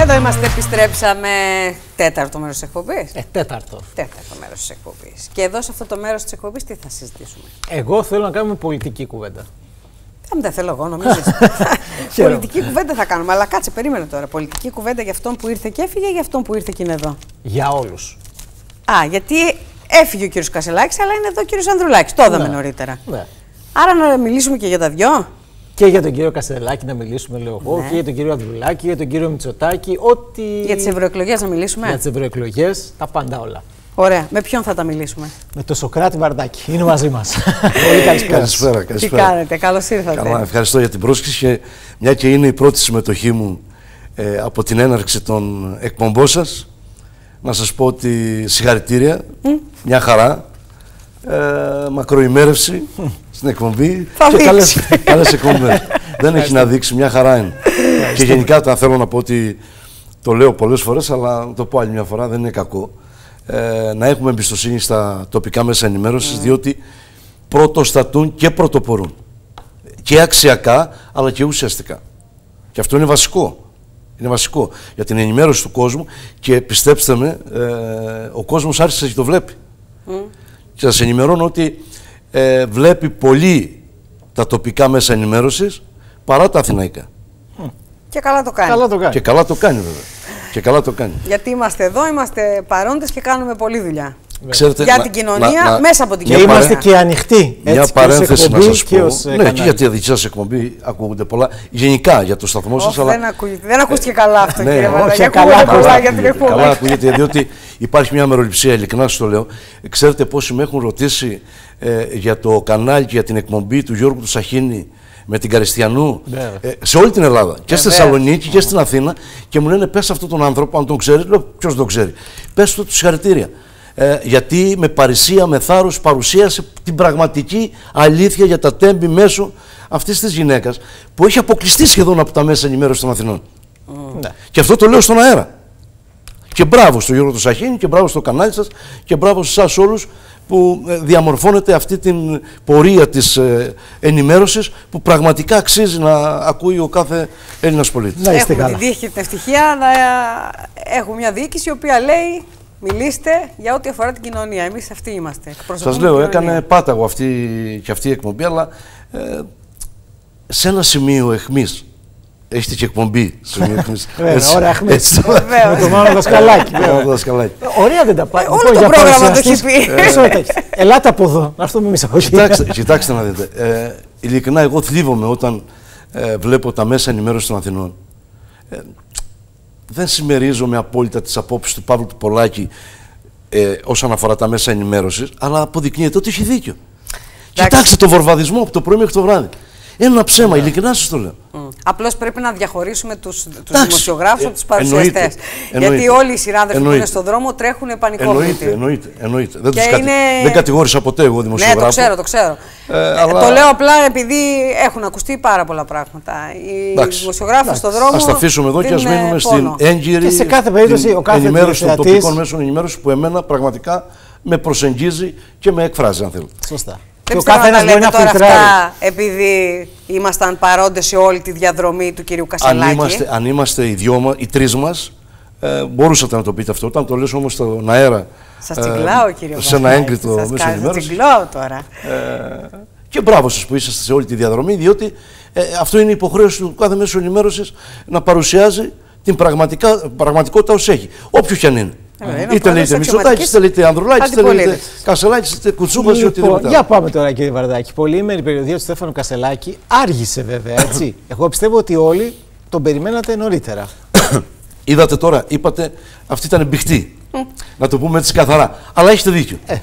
Εδώ είμαστε, επιστρέψαμε τέταρτο μέρος της εκπομπής. Ε, τέταρτο. Τέταρτο μέρος της εκπομπής. Και εδώ σε αυτό το μέρος της εκπομπής τι θα συζητήσουμε; Εγώ θέλω να κάνουμε πολιτική κουβέντα. Δεν δεν θέλω εγώ, νομίζω. Πολιτική κουβέντα θα κάνουμε. Αλλά κάτσε, περίμενε τώρα. Πολιτική κουβέντα για αυτόν που ήρθε και έφυγε ή για αυτόν που ήρθε και είναι εδώ; Για όλους. Α, γιατί έφυγε ο κύριος Κασελάκης, αλλά είναι εδώ ο κύριος Ανδρουλάκης. Το είδαμε Ναι. νωρίτερα. Ναι. Άρα να μιλήσουμε και για τα δυο; Και για τον κύριο Κασελάκη να μιλήσουμε, λέω εγώ, Ναι. και για τον κύριο Ανδρουλάκη, για τον κύριο Μητσοτάκη, ό,τι. Για τις ευρωεκλογές να μιλήσουμε; Για τις ευρωεκλογές, τα πάντα όλα. Ωραία. Με ποιον θα τα μιλήσουμε; Με το Σοκράτη Βαρδάκη. Είναι μαζί μας. Πολύ καλησπέρα. Καλησπέρα, Τι καλησπέρα. κάνετε, καλώς ήρθατε. Καλά, ευχαριστώ για την πρόσκληση και μια και είναι η πρώτη συμμετοχή μου ε, από την έναρξη των εκπομπών σας να σας πω ότι συγχαρητήρια, μια χαρά, ε, μακροημέρευση στην εκπομπή Θα και δείξει. καλές, καλές εκπομπές. Δεν έχει να δείξει, μια χαρά είναι. και γενικά τα θέλω να πω ότι το λέω πολλές φορές αλλά το πω άλλη μια φορά δεν είναι κακό ε, να έχουμε εμπιστοσύνη στα τοπικά μέσα ενημέρωσης διότι πρωτοστατούν και πρωτοπορούν και αξιακά αλλά και ουσιαστικά. Και αυτό είναι βασικό. Είναι βασικό για την ενημέρωση του κόσμου και πιστέψτε με, ε, ο κόσμος άρχισε και το βλέπει. Και σας ενημερώνω ότι ε, βλέπει πολύ τα τοπικά μέσα ενημέρωσης παρά τα αθηναϊκά. Και καλά το κάνει. Καλά το κάνει. Και καλά το κάνει βέβαια. Και καλά το κάνει. Γιατί είμαστε εδώ, είμαστε παρόντες και κάνουμε πολλή δουλειά. Ξέρετε, Για να- την κοινωνία, να- να- μέσα από την Και μια κοινωνία. είμαστε και ανοιχτοί. Μια έτσι, και ως παρένθεση να εκπομπή σας και πω. ως, ε, ναι, κανάλι. και για τη δική σας εκπομπή ακούγονται πολλά. Γενικά για το σταθμό σας. Όχι, αλλά... δεν, ακούγεται, δεν ακούστηκε καλά αυτό, Ναι, κύριε όχι, Βαρδάκη. καλά Ακούγεται ακούγεται, πολλά για την ακούγεται, εκπομπή. Καλά ακούγεται, διότι υπάρχει μια μεροληψία, ειλικρινά σας το λέω. Ξέρετε πόσοι με έχουν ρωτήσει ε, για το κανάλι και για την εκπομπή του Γιώργου του Σαχίνη με την Καριστιανού Βέβαια. ε, σε όλη την Ελλάδα. Και στη Βεβαίως. Θεσσαλονίκη και στην Αθήνα και μου λένε πες αυτόν τον άνθρωπο, αν τον ξέρεις, λέω ποιος τον ξέρει. Πες του τους συγχαρητήρια. Ε, γιατί με παρησία, με θάρρος παρουσίασε την πραγματική αλήθεια για τα τέμπη μέσω αυτής της γυναίκας που έχει αποκλειστεί σχεδόν από τα μέσα ενημέρωσης των Αθηνών. Ναι. Και αυτό το λέω στον αέρα. Και μπράβο στο Γιώργο του Σαχίνη και μπράβο στο κανάλι σας και μπράβο σε εσάς όλους που ε, διαμορφώνετε αυτή την πορεία της ε, ενημέρωσης που πραγματικά αξίζει να ακούει ο κάθε Έλληνας πολίτης. Να είστε Έχουμε καλά. την τύχη και την ευτυχία να ε, έχουμε μια διοίκηση η οποία λέει μιλήστε για ό,τι αφορά την κοινωνία. Εμείς αυτοί είμαστε. εκπροσωπούμε Σας την λέω, κοινωνία. έκανε πάταγο αυτή και αυτή η εκπομπή, αλλά ε, σε ένα σημείο εχμής, έχετε και εκπομπή, σημείο εχμής. Βέβαια, ωραία εχμής. έτσι το- Βεβαίως. Με το Μάνο Δασκαλάκη. το βέβαια. δασκαλάκι. Ωραία δεν τα πάει. Ε, όλο Λοιπόν, το για πρόγραμμα το παρουσιαστής, έχει πει. ε, μισό λεπτάκι. Ελάτε από εδώ, να έρθουμε εμείς από εκεί. κοιτάξτε, κοιτάξτε να δείτε. Ε, ειλικρινά, εγώ θλίβομαι όταν ε, βλέπω τα μέσα ενημέρωσης των Αθηνών. Ε, δεν συμμερίζομαι απόλυτα τις απόψεις του Παύλου του Πολάκη ε, όσον αφορά τα μέσα ενημέρωσης, αλλά αποδεικνύεται ότι έχει δίκιο. Κοιτάξτε το βορβαδισμό από το πρωί μέχρι το βράδυ. Ένα ψέμα, ειλικρινά σας το λέω. Απλώς πρέπει να διαχωρίσουμε τους Εντάξει. δημοσιογράφους Ε, από τους παρουσιαστές. εννοείται. Γιατί Εννοείται. όλοι οι συνάδελφοι που είναι Εννοείται. στον δρόμο τρέχουν Εννοείται, πανικόβλητοι. εννοείται, εννοείται. Δεν, Και τους κατη... είναι- δεν κατηγόρησα ποτέ εγώ Ναι, δημοσιογράφο. το ξέρω, το ξέρω. Ε, Ε, αλλά- Το λέω απλά επειδή έχουν ακουστεί πάρα πολλά πράγματα. Οι Εντάξει. δημοσιογράφοι στον δρόμο. Ας τα αφήσουμε εδώ και ας δίνουν μείνουμε πόνο. στην έγκυρη Και σε κάθε περίπτωση την ο κάθε ενημέρωση των τηλεθεατής- τοπικών μέσων ενημέρωσης που εμένα πραγματικά με προσεγγίζει και με εκφράζει αν θέλετε. Σωστά. Δεν Και ο πιστεύω κάθε να τα ένα μπορεί λέτε να τώρα φιλτράρει. αυτά επειδή ήμασταν παρόντες σε όλη τη διαδρομή του κυρίου Αν Κασελάκη. είμαστε, αν είμαστε οι δυο μα, οι τρεις μας, ε, μπορούσατε να το πείτε αυτό. Όταν το λες όμως στον αέρα. Σας ε, τσιγκλάω, κύριε Σε ένα Βαρδάκη. έγκριτο Σας μέσο κάνω- ενημέρωση. τσιγκλάω τώρα. Ε, και μπράβο σας που είσαστε σε όλη τη διαδρομή, διότι ε, αυτό είναι η υποχρέωση του κάθε μέσου ενημέρωσης να παρουσιάζει την πραγματικά, πραγματικότητα ως έχει. Όποιο κι αν είναι. Ε, βέβαια, είναι ο είτε πρόεδρος λέτε της Μητσοτάκης, είτε λέτε Ανδρουλάκης, είτε λέτε αντιπολίτευσης. Κασελάκης, είτε Κουτσούμπας ή Λοιπόν, οτιδήποτε. για άλλο. πάμε τώρα κύριε Βαρδάκη. Πολυήμερη περιοδία του Στέφανου Κασελάκη άργησε βέβαια, έτσι. Εγώ πιστεύω ότι όλοι τον περιμένατε νωρίτερα. Είδατε τώρα, είπατε, αυτή ήταν μπηχτή. να το πούμε έτσι καθαρά. Αλλά έχετε δίκιο. Ε.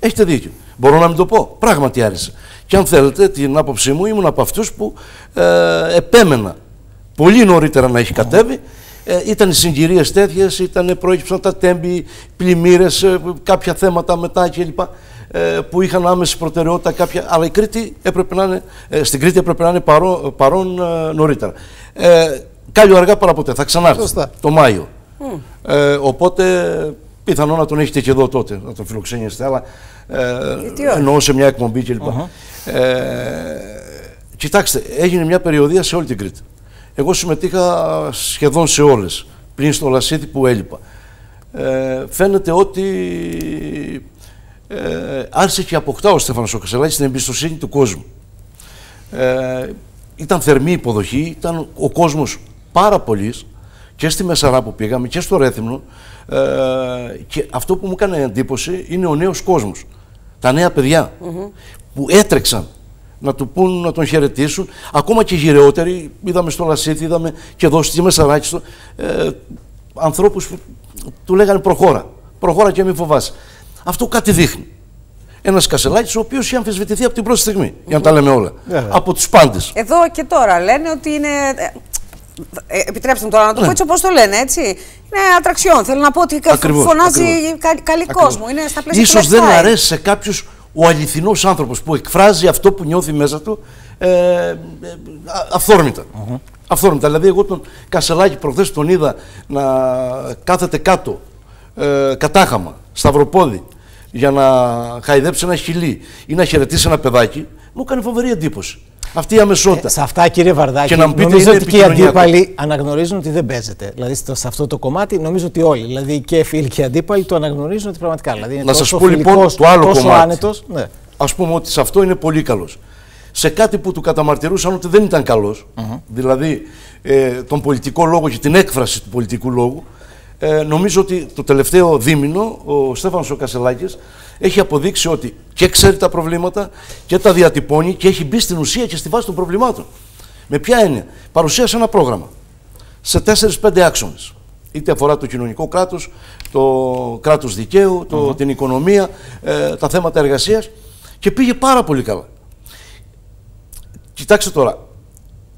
Έχετε δίκιο. Μπορώ να μην το πω. Πράγματι άρεσε. Και αν θέλετε, την άποψή μου ήμουν από αυτούς που ε, επέμενα πολύ νωρίτερα να έχει κατέβει. Ε, ήταν συγκυρίες τέτοιες, ήταν προέκυψαν τα τέμπη, πλημμύρες, κάποια θέματα μετά κλπ. Ε, που είχαν άμεση προτεραιότητα κάποια. Αλλά η Κρήτη έπρεπε να είναι, ε, στην Κρήτη έπρεπε να είναι παρό, παρόν ε, νωρίτερα. Ε, Κάλιο αργά παρά ποτέ. Θα ξανάρθει Σωστά. το Μάιο. Ε, οπότε πιθανό να τον έχετε και εδώ τότε, να τον φιλοξενήσετε. Αλλά ε, Γιατί όχι; εννοώ σε μια εκπομπή κλπ. Ε, κοιτάξτε, έγινε μια περιοδία σε όλη την Κρήτη. Εγώ συμμετείχα σχεδόν σε όλες, πλην στο Λασίδι που έλειπα. Ε, φαίνεται ότι ε, άρχισε και αποκτά ο Στέφανος ο Κασελάκης την εμπιστοσύνη του κόσμου. Ε, ήταν θερμή υποδοχή, ήταν ο κόσμος πάρα πολύ και στη Μεσαρά που πήγαμε και στο Ρέθυμνο ε, και αυτό που μου έκανε εντύπωση είναι ο νέος κόσμος. Τα νέα παιδιά που έτρεξαν να του πούν, να τον χαιρετήσουν. Ακόμα και γυρεότεροι, είδαμε στο Λασίθι, είδαμε και εδώ στη Μεσαράκη, ε, ανθρώπους που του λέγανε προχώρα. Προχώρα και μην φοβάσαι. Αυτό κάτι δείχνει. Ένας Κασελάκης, ο οποίος είχε αμφισβητηθεί από την πρώτη στιγμή, για να τα λέμε όλα. Από τους πάντες. Εδώ και τώρα λένε ότι είναι. Ε, επιτρέψτε μου τώρα να το πω ναι. έτσι όπως το λένε, έτσι. Είναι ατραξιόν. Θέλω να πω ότι ακριβώς, φωνάζει ακριβώς. καλή κόσμο. Είναι στα πλαίσια Ίσως δεν αρέσει σε κάποιους ο αληθινός άνθρωπος που εκφράζει αυτό που νιώθει μέσα του ε, ε, αυθόρμητα. Mm-hmm. Αυθόρμητα. Δηλαδή, εγώ τον Κασελάκη προχθές τον είδα να κάθεται κάτω, ε, κατάχαμα, σταυροπόδι, για να χαϊδέψει ένα χιλί ή να χαιρετήσει ένα παιδάκι, μου έκανε φοβερή εντύπωση. Αυτή η αμεσότητα. Ε, σε αυτά, κύριε Βαρδάκη, και να νομίζω ότι και οι αντίπαλοι αναγνωρίζουν ότι δεν παίζεται. Δηλαδή, σε αυτό το κομμάτι, νομίζω ότι όλοι, δηλαδή και φίλοι και αντίπαλοι, το αναγνωρίζουν ότι πραγματικά. Δηλαδή, είναι να σας πω λοιπόν το άλλο κομμάτι. Άνετος, ναι. Α πούμε ότι σε αυτό είναι πολύ καλός. Σε κάτι που του καταμαρτυρούσαν ότι δεν ήταν καλός, δηλαδή ε, τον πολιτικό λόγο και την έκφραση του πολιτικού λόγου, ε, νομίζω ότι το τελευταίο δίμηνο ο Στέφανος ο Κασελάκης έχει αποδείξει ότι και ξέρει τα προβλήματα και τα διατυπώνει και έχει μπει στην ουσία και στη βάση των προβλημάτων. Με ποια έννοια; Παρουσίασε ένα πρόγραμμα σε 4-5 άξονες. Είτε αφορά το κοινωνικό κράτος, το κράτος δικαίου, το, την οικονομία, ε, τα θέματα εργασίας και πήγε πάρα πολύ καλά. Κοιτάξτε τώρα,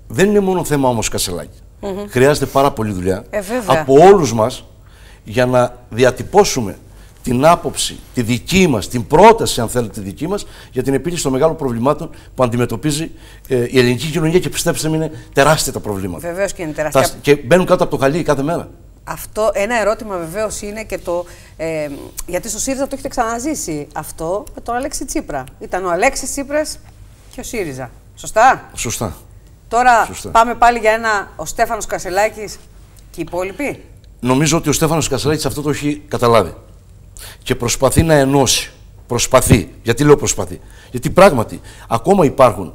δεν είναι μόνο θέμα όμως Κασελάκη. Χρειάζεται πάρα πολύ δουλειά ε, από όλους μας για να διατυπώσουμε την άποψη, τη δική μας, την πρόταση αν θέλετε τη δική μας για την επίλυση των μεγάλων προβλημάτων που αντιμετωπίζει ε, η ελληνική κοινωνία και πιστέψτε με είναι τεράστια τα προβλήματα. Βεβαίως και είναι τεράστια. Τα, και μπαίνουν κάτω από το χαλί κάθε μέρα. Αυτό ένα ερώτημα βεβαίως είναι και το. Ε, γιατί στο ΣΥΡΙΖΑ το έχετε ξαναζήσει αυτό με τον Αλέξη Τσίπρα. Ήταν ο Αλέξης Τσίπρας και ο ΣΥΡΙΖΑ. Σωστά; Σωστά. Τώρα πάμε πάλι για ένα ο Στέφανος Κασελάκης και οι υπόλοιποι. Νομίζω ότι ο Στέφανος Κασελάκης αυτό το έχει καταλάβει. Και προσπαθεί να ενώσει. Προσπαθεί. Γιατί λέω προσπαθεί; Γιατί πράγματι ακόμα υπάρχουν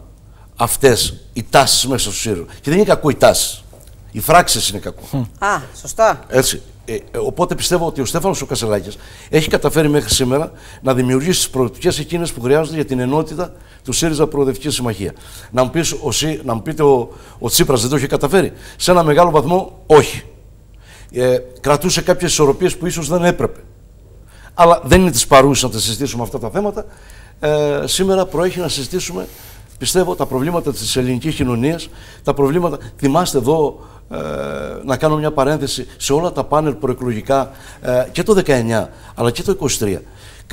αυτές οι τάσεις μέσα στο ΣΥΡΙΖΑ. Και δεν είναι κακό οι τάσεις. Οι φράξεις είναι κακό. Α, σωστά. Έτσι. Ε, ε, οπότε πιστεύω ότι ο Στέφανος ο Κασελάκης έχει καταφέρει μέχρι σήμερα να δημιουργήσει τις προοπτικές εκείνες που χρειάζονται για την ενότητα του ΣΥΡΙΖΑ Προοδευτική Συμμαχία. Να μου, πεις, ο, να μου πείτε ο, ο Τσίπρας δεν το έχει καταφέρει; Σε ένα μεγάλο βαθμό όχι. Ε, κρατούσε κάποιες ισορροπίες που ίσως δεν έπρεπε. Αλλά δεν είναι της παρούσα να τα συζητήσουμε αυτά τα θέματα. Ε, σήμερα προέχει να συζητήσουμε πιστεύω τα προβλήματα της ελληνικής κοινωνίας, τα προβλήματα, θυμάστε εδώ ε, να κάνω μια παρένθεση σε όλα τα πάνελ προεκλογικά ε, και το 19 αλλά και το 23.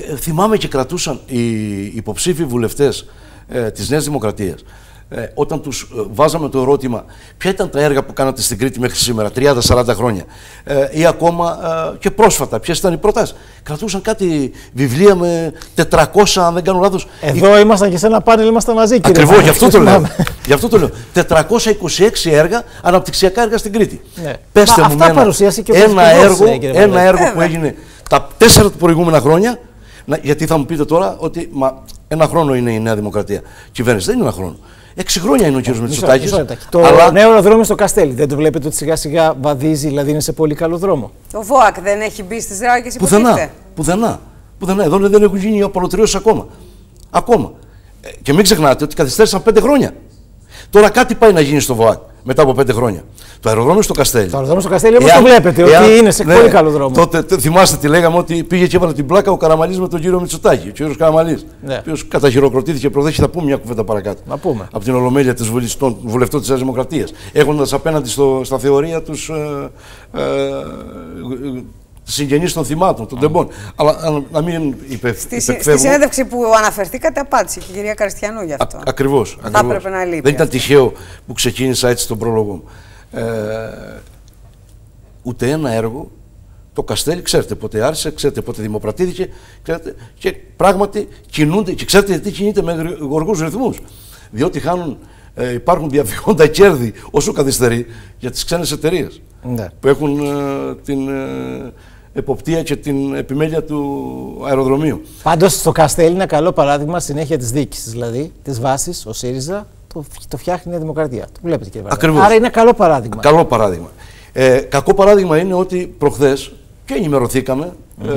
Ε, θυμάμαι και κρατούσαν οι υποψήφοι βουλευτές ε, της Νέας Δημοκρατίας ε, όταν τους ε, βάζαμε το ερώτημα ποια ήταν τα έργα που κάνατε στην Κρήτη μέχρι σήμερα, 30-40 χρόνια; Ε, ή ακόμα ε, και πρόσφατα, ποιες ήταν οι προτάσεις. Κρατούσαν κάτι βιβλία με 400, αν δεν κάνω λάθος. Εδώ ήμασταν και σε ένα πάνελ, ήμασταν μαζί κύριε Ακριβώς, γι' αυτό το λέω. γι' αυτό το λέω. 426 έργα, αναπτυξιακά έργα στην Κρήτη. Ναι. Πέστε Μα, μου αυτά και ένα έργο, ένα έργο που έγινε τα τέσσερα του προηγούμενα χρόνια, γιατί θα μου πείτε τώρα ότι μα, ένα χρόνο είναι η Νέα Δημοκρατία. Κυβέρνηση δεν είναι ένα χρόνο. Έξι χρόνια είναι ο κύριος Μητσοτάκης. Το αλλά... νέο αεροδρόμιο στο Καστέλι. Δεν το βλέπετε ότι σιγά σιγά βαδίζει, δηλαδή είναι σε πολύ καλό δρόμο; Ο ΒΟΑΚ δεν έχει μπει στις ράγες Πουθενά. Πουθενά. Πουθενά. Εδώ δεν έχουν γίνει απολωτριώσεις ακόμα. Ακόμα. Ε, και μην ξεχνάτε ότι καθυστέρησαν πέντε χρόνια. Τώρα κάτι πάει να γίνει στο ΒΟΑΚ μετά από πέντε χρόνια. Το αεροδρόμιο στο Καστέλι. Το αεροδρόμιο στο Καστέλι, όπως το βλέπετε, εάν, ότι είναι σε ναι, πολύ καλό δρόμο. Τότε θυμάστε τι λέγαμε ότι πήγε και έβαλε την πλάκα ο Καραμαλής με τον κύριο Μητσοτάκη. Ο κύριος Καραμαλής. Ναι. Ο οποίος καταχειροκροτήθηκε προδέχει, θα πούμε μια κουβέντα παρακάτω. Να πούμε. Από την ολομέλεια της βουλευτών της Νέας Δημοκρατίας. Έχοντας απέναντι στο, στα θεωρία τους. Ε, ε, συγγενείς των θυμάτων, των τεμπών. Αλλά να μην υπε, στη, στη συνέντευξη που αναφερθήκατε, απάντησε και η κυρία Καριστιανού γι' αυτό. Ακριβώς. Θα έπρεπε να λείπει. Δεν ήταν τυχαίο που ξεκίνησα έτσι τον πρόλογο μου. Ε, ούτε ένα έργο. Το Καστέλι, ξέρετε πότε άρχισε, ξέρετε πότε δημοπρατήθηκε, ξέρετε, και πράγματι κινούνται, και ξέρετε τι κινείται με γοργούς ρυθμούς. Διότι χάνουν ε, υπάρχουν διαφυγόντα κέρδη όσο καθυστερεί για τις ξένες εταιρείες Ναι. που έχουν ε, την ε, εποπτεία και την επιμέλεια του αεροδρομίου. Πάντως στο Καστέλ είναι ένα καλό παράδειγμα συνέχεια της διοίκησης, δηλαδή της βάσης, ο ΣΥΡΙΖΑ το, το φτιάχνει η Νέα Δημοκρατία. Το βλέπετε κύριε Βαρδάκη. Ακριβώς. Άρα είναι καλό παράδειγμα. Καλό παράδειγμα. Ε, κακό παράδειγμα είναι ότι προχθές και ενημερωθηκαμε ε,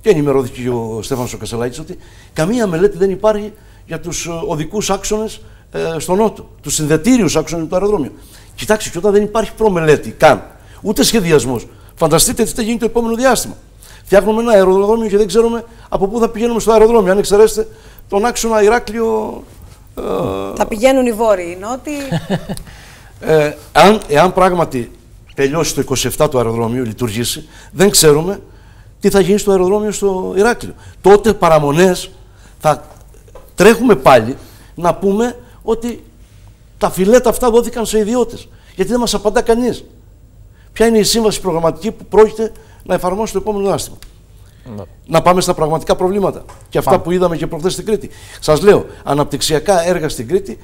και ενημερώθηκε και ο Στέφανος ο Κασελάκης ότι καμία μελέτη δεν υπάρχει για τους ε, οδικούς άξονες ε, στο Νότο, τους συνδετήριους άξονες του αεροδρόμιου. Κοιτάξτε, και όταν δεν υπάρχει προμελέτη καν, ούτε σχεδιασμός, φανταστείτε τι θα γίνει το επόμενο διάστημα. Φτιάχνουμε ένα αεροδρόμιο και δεν ξέρουμε από πού θα πηγαίνουμε στο αεροδρόμιο. Αν εξαιρέσετε τον άξονα Ηράκλειο ε, Θα πηγαίνουν οι βόρειοι, οι νότιοι. ε, αν, εάν πράγματι τελειώσει το 27 το αεροδρόμιο, λειτουργήσει, δεν ξέρουμε τι θα γίνει στο αεροδρόμιο στο Ηράκλειο. Τότε παραμονές θα τρέχουμε πάλι να πούμε ότι τα φιλέτα αυτά δόθηκαν σε ιδιώτες. Γιατί δεν μας απαντά κανείς. Ποια είναι η σύμβαση προγραμματική που πρόκειται να εφαρμόσει το επόμενο διάστημα. Να πάμε στα πραγματικά προβλήματα. Και αυτά που είδαμε και προχθές στην Κρήτη. Σας λέω, αναπτυξιακά έργα στην Κρήτη,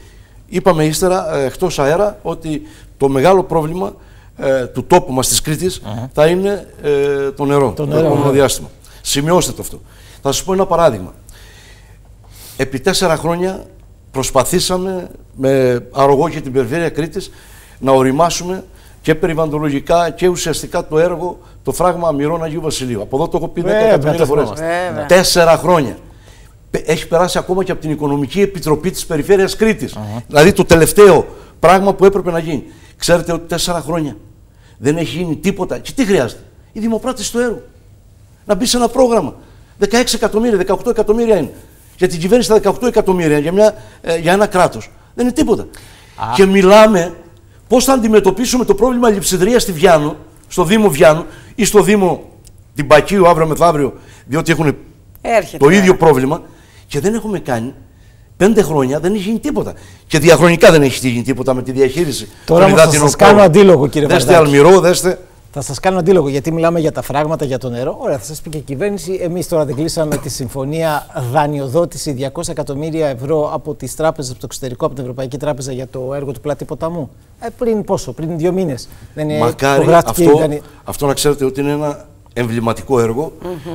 είπαμε ύστερα ε, εκτός αέρα ότι το μεγάλο πρόβλημα ε, του τόπου μας της Κρήτης θα είναι ε, το νερό, το, νερό, επόμενο ναι. διάστημα. Σημειώστε το αυτό. Θα σας πω ένα παράδειγμα. Επί τέσσερα χρόνια προσπαθήσαμε με αρρωγό και την περιφέρεια Κρήτης να οριμάσουμε και περιβαλλοντολογικά και ουσιαστικά το έργο, το φράγμα Αμυρών Αγίου Βασιλείου. Από εδώ το έχω πει 10 Βέβαια, εκατομμύρια το φορές. θυμόμαστε. Βέβαια. Τέσσερα χρόνια. Πε- Έχει περάσει ακόμα και από την Οικονομική Επιτροπή της Περιφέρειας Κρήτης. Δηλαδή το τελευταίο πράγμα που έπρεπε να γίνει. Ξέρετε ότι τέσσερα χρόνια δεν έχει γίνει τίποτα. Και τι χρειάζεται; Η δημοπράτηση του έργου. Να μπει σε ένα πρόγραμμα. 16 εκατομμύρια, 18 εκατομμύρια είναι. Για την κυβέρνηση τα 18 εκατομμύρια για, μια, ε, για ένα κράτος. Δεν είναι τίποτα. Και μιλάμε πώς θα αντιμετωπίσουμε το πρόβλημα λειψιδρίας στη Βιάνου, στο Δήμο Βιάνου ή στο Δήμο την Πακίου αύριο μεθαύριο, διότι έχουν Έρχεται. το ίδιο πρόβλημα και δεν έχουμε κάνει πέντε χρόνια δεν έχει γίνει τίποτα. Και διαχρονικά δεν έχει γίνει τίποτα με τη διαχείριση. Τώρα των όμως θα υδάτινων σας κάνω πόρων. αντίλογο, κύριε Δέστε Βαρδάκη. Αλμυρό, δέστε. Θα σας κάνω αντίλογο γιατί μιλάμε για τα φράγματα, για το νερό. Ωραία, θα σας πει και η κυβέρνηση. Εμείς τώρα δεν κλείσαμε τη συμφωνία δανειοδότηση 200 εκατομμύρια ευρώ από τις τράπεζες, από το εξωτερικό, από την Ευρωπαϊκή Τράπεζα για το έργο του πλάτη ποταμού. Ε, πριν πόσο, πριν δύο μήνες. Δεν είναι Μακάρι υπογράφηκε η αυτό, δανει- αυτό να ξέρετε ότι είναι ένα εμβληματικό έργο.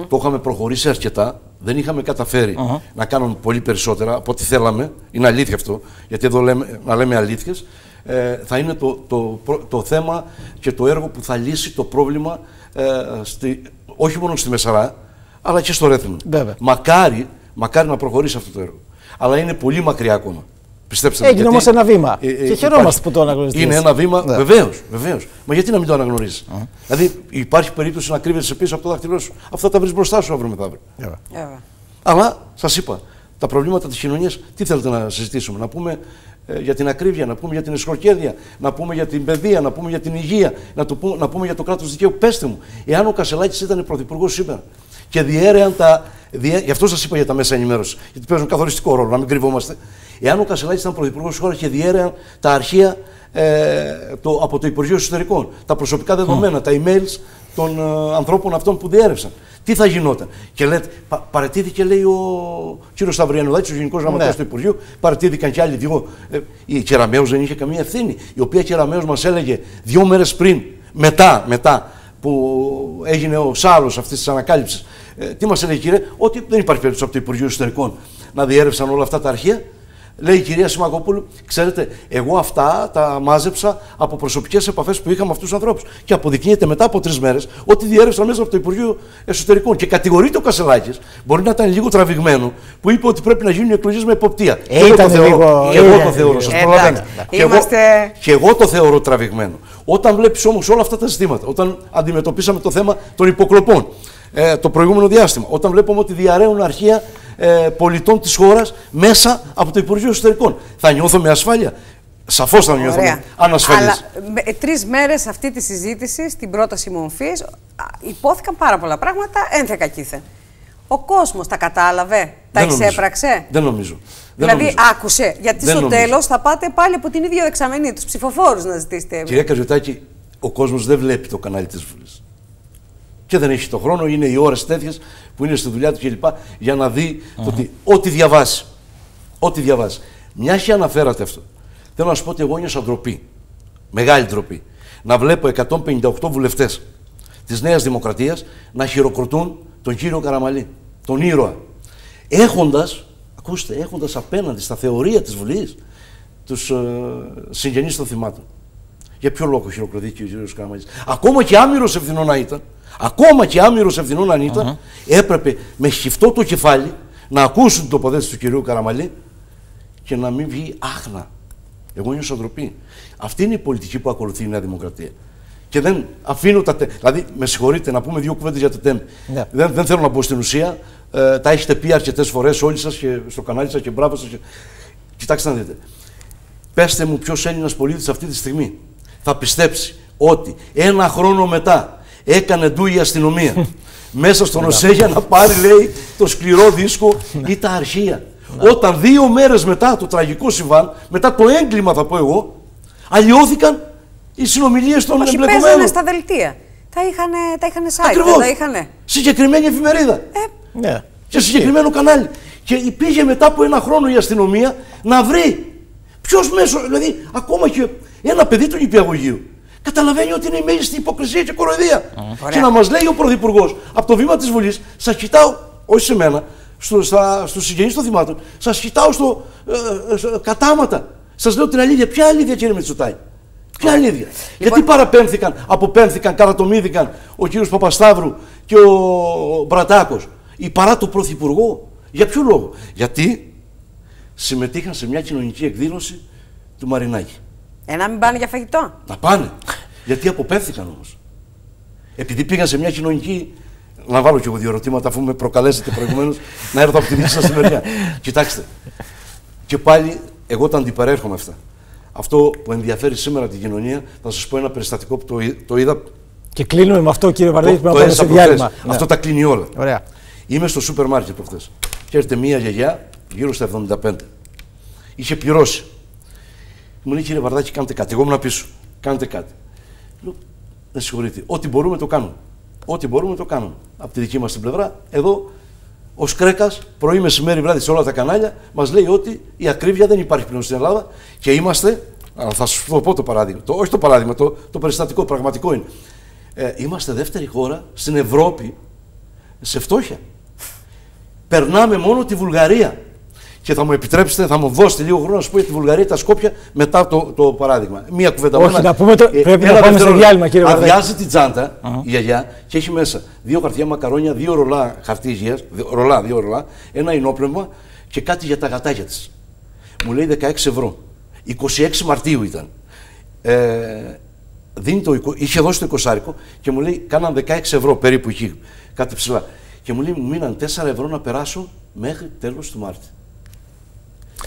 Το είχαμε προχωρήσει αρκετά. Δεν είχαμε καταφέρει να κάνουμε πολύ περισσότερα από ό,τι θέλαμε. Είναι αλήθεια αυτό. Γιατί εδώ λέμε, να λέμε αλήθειες. Ε, θα είναι το, το, προ- το θέμα και το έργο που θα λύσει το πρόβλημα ε, στη, όχι μόνο στη Μεσαρά, αλλά και στο Ρέθυμνο. Βέβαια. Μακάρι, μακάρι να προχωρήσει αυτό το έργο. Αλλά είναι πολύ μακριά ακόμα. Πιστέψτε με. Έγινε γιατί, όμως ένα βήμα. Και χαιρόμαστε υπάρχει- που το αναγνωρίζετε Είναι εσείς. ένα βήμα, Ναι. βεβαίως. Βεβαίως. Μα γιατί να μην το αναγνωρίζεις; Δηλαδή υπάρχει περίπτωση να κρύβεσαι πίσω από το δάχτυλό σου. Αυτά τα βρεις μπροστά σου αύριο μεθαύριο. Βέβαια. Αλλά σας είπα, τα προβλήματα της κοινωνίας, τι θέλετε να συζητήσουμε, να πούμε ε, για την ακρίβεια, να πούμε για την εσχροκέρδεια, να πούμε για την παιδεία, να πούμε για την υγεία, να, το πούμε, να πούμε για το κράτος δικαίου. Πέστε μου, εάν ο Κασελάκης ήταν πρωθυπουργός σήμερα και διέρεαν τα. Διέ... Γι' αυτό σας είπα για τα μέσα ενημέρωσης, γιατί παίζουν καθοριστικό ρόλο, να μην κρυβόμαστε. Εάν ο Κασελάκης ήταν πρωθυπουργός τη χώρα και διέρεαν τα αρχεία ε, το, από το Υπουργείο Εσωτερικών, τα προσωπικά δεδομένα, τα emails των ε, ανθρώπων αυτών που διέρευσαν. Τι θα γινόταν; Και λέτε, πα, παρατήθηκε, λέει ο κύριος Σταυριανουδάκης, ο Γενικός Γραμματέας Ναι. του Υπουργείου, παρατήθηκαν και άλλοι δύο. Ε, η Κεραμαίο δεν είχε καμία ευθύνη. Η οποία Κεραμαίο μας έλεγε δύο μέρες πριν, μετά, μετά που έγινε ο Σάλος αυτής της ανακάλυψης, ε, τι μας έλεγε κύριε, ότι δεν υπάρχει περίπτωση από το Υπουργείο Εσωτερικών να διέρευσαν όλα αυτά τα αρχεία. Λέει η κυρία Σιμακοπούλου, ξέρετε, εγώ αυτά τα μάζεψα από προσωπικές επαφές που είχα με αυτούς τους ανθρώπους. Και αποδεικνύεται μετά από τρεις μέρες ότι διέρευσαν μέσα από το Υπουργείο Εσωτερικών. Και κατηγορείται ο Κασελάκης, μπορεί να ήταν λίγο τραβηγμένο, που είπε ότι πρέπει να γίνουν εκλογές με εποπτεία. Ε, Και εγώ ήταν το θεωρώ, λίγο- και εγώ το ήταν- θεωρώ, σας Ε, προλαβαίνω. εντάξει, Και εγώ- είμαστε- και εγώ το θεωρώ τραβηγμένο. Όταν βλέπεις όμως όλα αυτά τα ζητήματα, όταν αντιμετωπίσαμε το θέμα των υποκλοπών ε, το προηγούμενο διάστημα, όταν βλέπουμε ότι διαρρέουν αρχεία ε, πολιτών της χώρας μέσα από το Υπουργείο Εσωτερικών, θα νιώθω με ασφάλεια. Σαφώς θα νιώθω Ωραία. με ανασφαλής. Αλλά τρεις μέρες αυτή τη συζήτηση, στην πρόταση μορφής, υπόθηκαν πάρα πολλά πράγματα ένθεκα κήθεν. Ο κόσμος τα κατάλαβε, τα Δεν νομίζω. εξέπραξε; Δεν νομίζω. Δεν Δηλαδή νομίζω. άκουσε. Γιατί Δεν στο νομίζω. τέλος θα πάτε πάλι από την ίδια δεξαμενή, τους ψηφοφόρους να ζητήσετε. Κυρία Καριωτάκη, ο κόσμος δεν βλέπει το κανάλι της Βουλής. Και δεν έχει το χρόνο, είναι οι ώρες τέτοιες που είναι στη δουλειά του κλπ. για να δει το ότι ό,τι διαβάσει. Ό,τι διαβάσει. Μια και αναφέρατε αυτό. Θέλω να σου πω ότι εγώ νιώσα ντροπή. Μεγάλη ντροπή. Να βλέπω 158 βουλευτές της Νέας Δημοκρατίας να χειροκροτούν τον κύριο Καραμαλή, τον ήρωα. Έχοντας, ακούστε, έχοντας απέναντι στα θεωρία της Βουλής τους ε, συγγενείς των θυμάτων. Για ποιο λόγο χειροκροτήθηκε ο κύριος Καραμαλή. Ακόμα και άμυρος ευθυνών να ήταν, ακόμα και άμυρος ευθυνών αν ήταν, έπρεπε με χυφτό το κεφάλι να ακούσουν την τοποθέτηση του κυρίου Καραμαλή και να μην βγει άχνα. Εγώ νιώσα ντροπή. Αυτή είναι η πολιτική που ακολουθεί η Νέα Δημοκρατία. Και δεν αφήνω τα. Τε... Δηλαδή, με συγχωρείτε να πούμε δύο κουβέντες για το ΤΕΜ. Ναι. Δεν, δεν θέλω να μπω στην ουσία. Ε, τα έχετε πει αρκετές φορές όλοι σας και στο κανάλι σας και μπράβο σας. Και... Κοιτάξτε να δείτε. Πέστε μου ποιος Έλληνας πολίτης αυτή τη στιγμή θα πιστέψει ότι ένα χρόνο μετά έκανε ντου η αστυνομία μέσα στον ΟΣΕ για να πάρει, λέει, το σκληρό δίσκο ή τα αρχεία. Όταν δύο μέρες μετά το τραγικό συμβάν, μετά το έγκλημα θα πω εγώ, αλλοιώθηκαν οι συνομιλίες των Όχι, εμπλεκομένων. παίζανε στα δελτία. Τα είχαν, τα είχαν site, Ακριβώς. τα είχαν. Συγκεκριμένη εφημερίδα. Ε, Ναι. Και συγκεκριμένο κανάλι. Και πήγε μετά από ένα χρόνο η αστυνομία να βρει ποιος μέσο, δηλαδή ακόμα και ένα παιδί του νηπιαγωγείου. Καταλαβαίνει ότι είναι η μέγιστη υποκρισία και κοροϊδία. Και να μας λέει ο Πρωθυπουργός από το βήμα της Βουλής, σας κοιτάω, όχι σε μένα, στο, στα, στους συγγενείς των θυμάτων, σας κοιτάω στο ε, ε, κατάματα. Σας λέω την αλήθεια. Ποια αλήθεια, κύριε Μητσοτάκη; Ποια αλήθεια; Γιατί παραπέμφθηκαν, αποπέμφθηκαν, καρατομήθηκαν ο κύριος Παπασταύρου και ο Μπρατάκος ή παρά το Πρωθυπουργό. Για ποιο λόγο; Γιατί συμμετείχαν σε μια κοινωνική εκδήλωση του Μαρινάκη. Ε, να μην πάνε για φαγητό. Να πάνε. Γιατί αποπέμφθηκαν όμως. Επειδή πήγαν σε μια κοινωνική. Να βάλω και εγώ δύο ερωτήματα, αφού με προκαλέσετε προηγουμένως, να έρθω από τη δική σας τη μεριά. Κοιτάξτε. Και πάλι, εγώ τα αντιπαρέρχομαι αυτά. Αυτό που ενδιαφέρει σήμερα την κοινωνία, θα σας πω ένα περιστατικό που το, εί- το είδα. Και κλείνουμε με αυτό, κύριε Βαρδάκη, το, που το να πάμε έζησα σε προχθές. διάλειμμα. Ναι. Αυτό τα κλείνει όλα. Ωραία. Είμαι στο σούπερ μάρκετ προχθές. Και έρχεται μία γιαγιά γύρω στα 75. Είχε πληρώσει. Μου λέει κύριε Βαρδάκη, κάντε κάτι. Εγώ ήμουν πίσω. Κάντε κάτι. Λέω, δεν συγχωρείτε. Ό,τι μπορούμε το κάνουμε. Ό,τι μπορούμε το κάνουμε. Από τη δική μας την πλευρά, εδώ ο Σκρέκα, πρωί, μεσημέρι, βράδυ σε όλα τα κανάλια, μας λέει ότι η ακρίβεια δεν υπάρχει πλέον στην Ελλάδα και είμαστε. α, Θα σου το πω το παράδειγμα. Το, όχι το παράδειγμα, το, το περιστατικό, πραγματικό είναι. Ε, είμαστε δεύτερη χώρα στην Ευρώπη σε φτώχεια. Περνάμε μόνο τη Βουλγαρία. Και θα μου επιτρέψετε, θα μου δώσετε λίγο χρόνο να σου πω για τη Βουλγαρία, τα Σκόπια μετά το, το παράδειγμα. Μία κουβέντα Όχι, μόνο. να πούμε το- πρέπει να ένα πάμε σε δευτερόλεπτο. διάλειμμα, κύριε Βαρδάκη. Αδειάζει την τσάντα η γιαγιά και έχει μέσα δύο χαρτιά μακαρόνια, δύο ρολά χαρτί υγείας, ρολά, δύο ρολά, ένα ενόπνευμα και κάτι για τα γατάκια της. Μου λέει 16 ευρώ. 26 Μαρτίου ήταν. Ε, δίνει το, εικο- είχε δώσει το 20 και μου λέει κάναν 16 ευρώ περίπου εκεί, κάτι ψηλά. Και μου λέει μου μείναν 4 ευρώ να περάσω μέχρι τέλος του Μάρτη.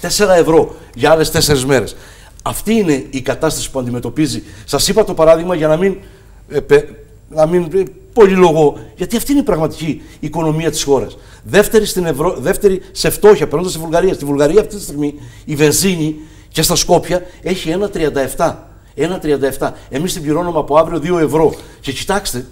4 ευρώ για άλλες 4 μέρες. Αυτή είναι η κατάσταση που αντιμετωπίζει. Σας είπα το παράδειγμα για να μην, ε, πε- να μην ε, πολυλογώ, γιατί αυτή είναι η πραγματική οικονομία της χώρας. Δεύτερη, στην Ευρώ, δεύτερη σε φτώχεια, περνώντας στη Βουλγαρία. Στη Βουλγαρία αυτή τη στιγμή η βενζίνη και στα Σκόπια έχει 1,37. 1,37. Εμείς την πληρώνουμε από αύριο 2 ευρώ. Και κοιτάξτε,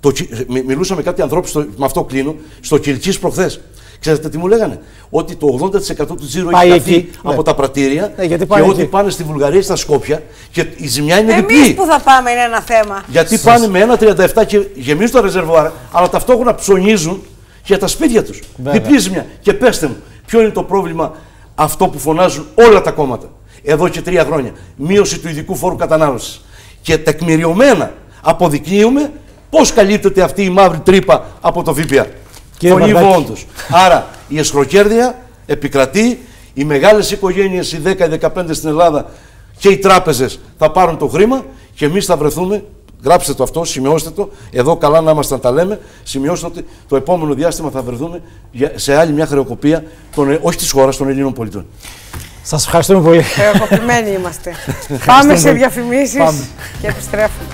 το, Κι- μι- μιλούσα με κάτι ανθρώπους, στο, με αυτό κλείνω, στο Κιλκής προχθές. Ξέρετε τι μου λέγανε, ότι το 80% του τζίρου Πάει έχει χαθεί εκεί, ναι. από τα πρατήρια Ναι, γιατί και πάνε ότι εκεί. πάνε στη Βουλγαρία ή στα Σκόπια και η ζημιά είναι Εμείς διπλή. που θα πάμε είναι ένα θέμα. Γιατί πάνε με 1,37 και γεμίζουν τα ρεζερβουάρ, αλλά ταυτόχρονα ψωνίζουν για τα σπίτια τους. Βέβαια. Διπλή ζημιά. Και πέστε μου, ποιο είναι το πρόβλημα αυτό που φωνάζουν όλα τα κόμματα εδώ και τρία χρόνια; Μείωση του ειδικού φόρου κατανάλωσης. Και τεκμηριωμένα αποδεικνύουμε πώς καλύπτεται αυτή η μαύρη τρύπα από το ΦΠΑ. Κύριε Φωνή Βαρδάκη. βόντος. Άρα η εσχροκέρδεια επικρατεί, οι μεγάλες οικογένειες, οι 10, οι 15 στην Ελλάδα και οι τράπεζες θα πάρουν το χρήμα και εμείς θα βρεθούμε, γράψτε το αυτό, σημειώστε το, εδώ καλά να είμαστε να τα λέμε, σημειώστε ότι το επόμενο διάστημα θα βρεθούμε για- σε άλλη μια χρεοκοπία, των, ε, όχι της χώρας, των Ελλήνων πολιτών. Σας ευχαριστούμε πολύ. Χρεοκοπημένοι είμαστε. Πάμε σε πολύ. διαφημίσεις Πάμε. και επιστρέφουμε.